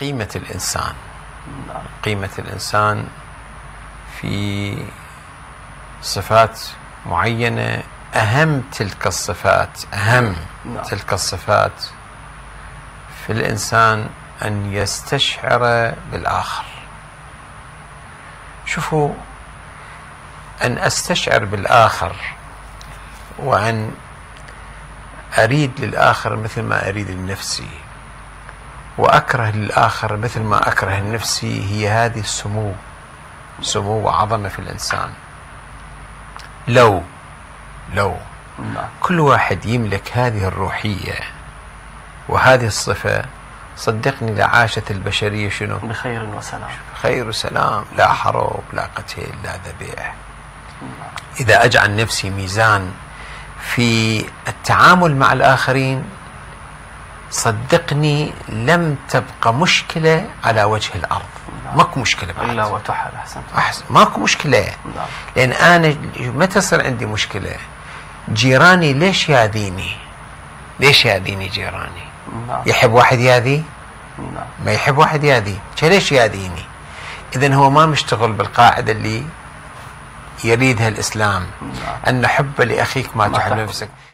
قيمة الإنسان. قيمة الإنسان في صفات معينة أهم تلك الصفات أهم نعم. تلك الصفات في الإنسان أن يستشعر بالآخر. شوفوا أن أستشعر بالآخر وأن أريد للآخر مثل ما أريد لنفسي. وأكره للآخر مثل ما أكره لنفسي هي هذه السمو. سمو وعظمة في الإنسان. لو لو نعم. كل واحد يملك هذه الروحية وهذه الصفة صدقني لعاشت البشرية شنو؟ بخير وسلام. خير وسلام. لا حرب لا قتل لا ذبيح نعم. إذا أجعل نفسي ميزان في التعامل مع الآخرين صدقني لم تبقى مشكلة على وجه الأرض. ماكو مشكلة بعد. إلا وتحل أحسن. ماكو مشكلة. لأن أنا متى تصير عندي مشكلة؟ جيراني ليش ياذيني؟ ليش ياذيني جيراني؟ يحب واحد ياذي؟ ما يحب واحد ياذي. ليش ياذيني؟ إذا هو ما مشتغل بالقاعدة اللي يريدها الإسلام. أن حب لأخيك ما ما تحب. نفسك.